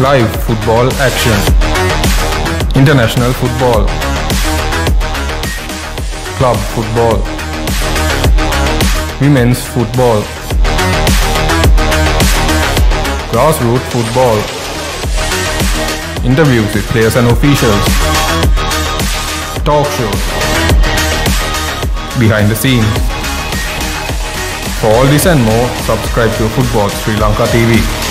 Live football action. International football. Club football. Women's football. Grassroots football. Interviews with players and officials. Talk shows. Behind the scenes. For all this and more, subscribe to Football Sri Lanka TV.